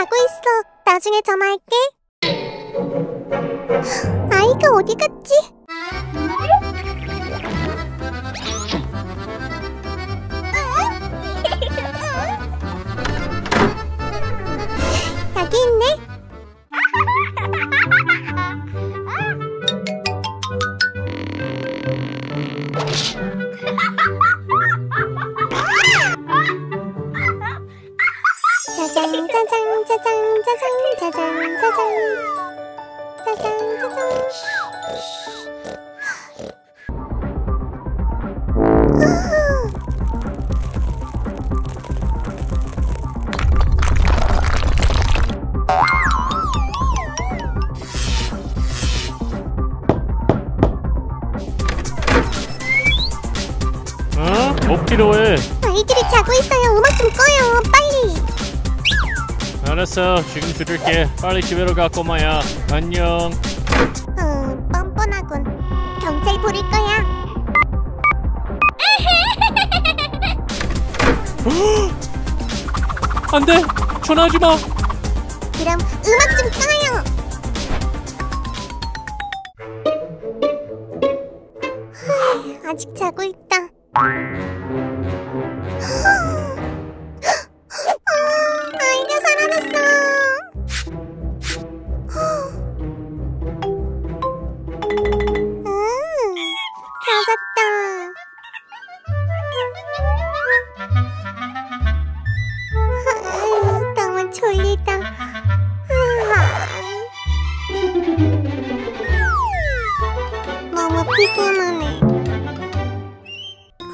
가고 있어. 나중에 전화할게. 아이가 어디 갔지? 뭐 필요해? 아이들이 자고 있어요. 음악 좀 꺼요. 빨리. 알았어. 지금 들을게. 빨리 집에로 가 꼬마야. 안녕. 어, 뻔뻔하군. 경찰 부를 거야. 안 돼! 전화하지 마! 그럼 음악 좀 꺼요! 아직 자고 있다.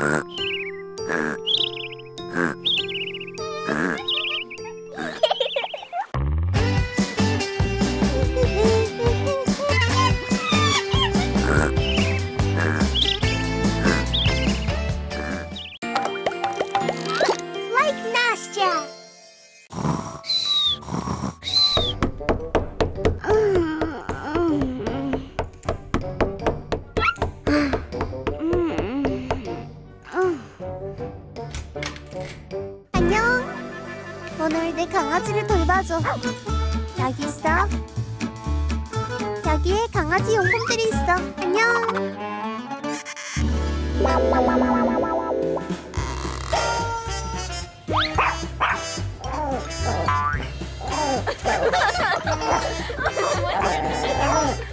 Huh? 가게에 강아지 용품들이 있어. 안녕. Oh,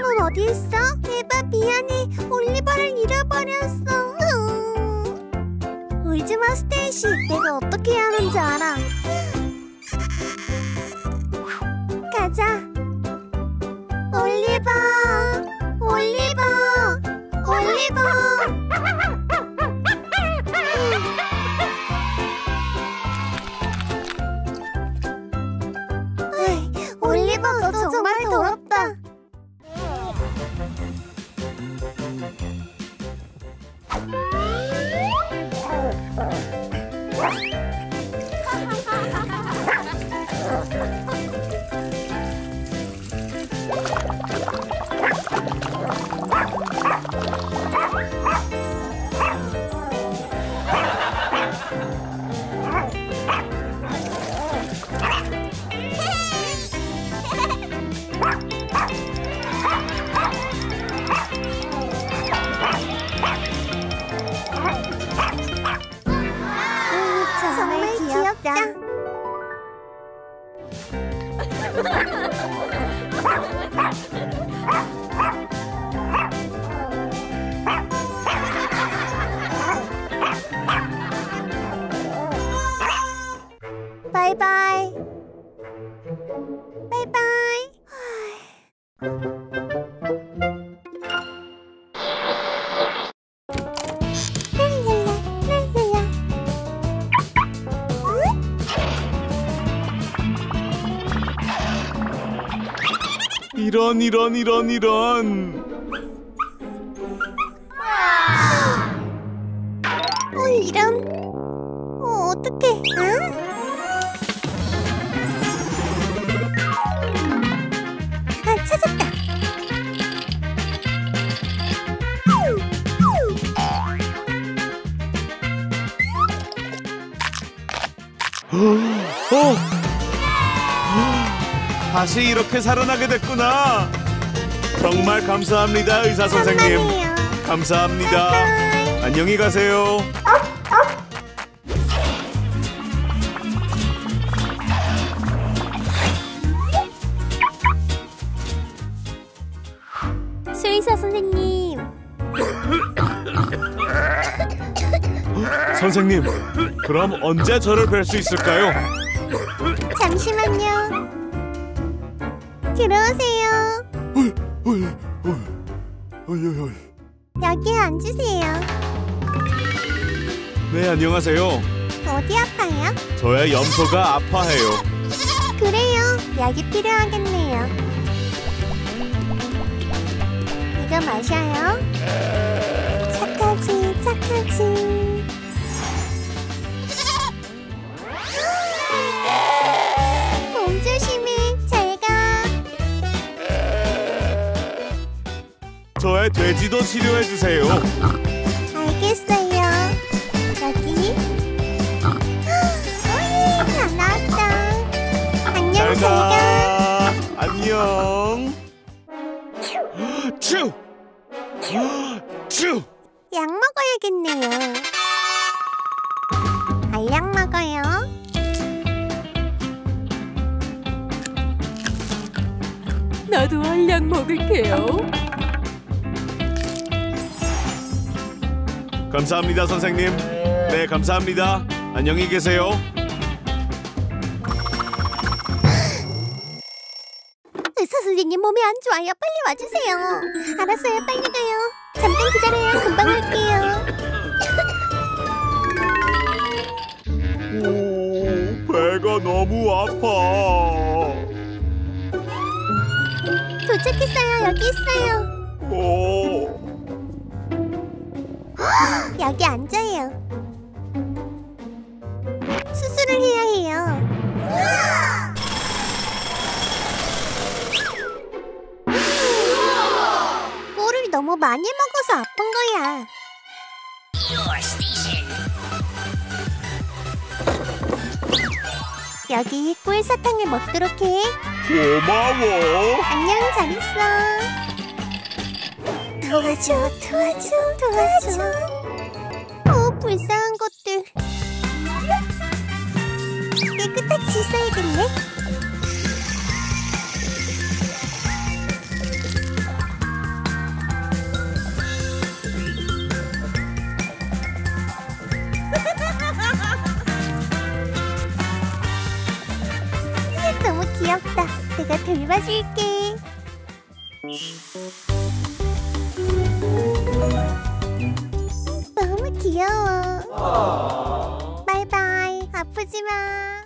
콜라는 어디 있어? 에바 미안해. 올리버를 잃어버렸어. 울지마 스테이시. 내가 어떻게 해야 하는지 알아. 가자. 올리버. 올리버. 올리버. 바이바이. 바이바이. 이런 이런 이런 이런 어, 이런. 어, 어떡해. 응? 어? 다시 이렇게 살아나게 됐구나. 정말 감사합니다 의사 선생님. 감사합니다. 안녕히 가세요 선생님 그럼 언제 저를 뵐 수 있을까요? 잠시만요. 들어오세요. 여기에 앉으세요. 네 안녕하세요 어디 아파요? 저의 염소가 아파해요 그래요. 약이 필요하겠네요. 이거 마셔요. 돼지도 치료해 주세요 알겠어요. 여기. 오예, 다 나왔다. 안녕, 잘 가. 잘가 안녕 츄! 츄! 약 먹어야겠네요. 알약 먹어요. 나도 알약 먹을게요. 감사합니다 선생님 네 감사합니다 안녕히 계세요 의사 선생님 몸이 안 좋아요. 빨리 와주세요. 알았어요. 빨리 가요. 잠깐 기다려요. 금방 올게요. 오 배가 너무 아파 도착했어요. 여기 있어요. 여기 앉아요. 수술을 해야 해요. 꿀을 너무 많이 먹어서 아픈 거야. 여기 꿀 사탕을 먹도록 해. 고마워 안녕, 잘 있어. 도와줘, 도와줘, 도와줘. 불쌍한 것들. 깨끗하게 씻어야겠네. 너무 귀엽다. 내가 돌봐줄게. 너무 귀여워. 바이바이. 아프지 마.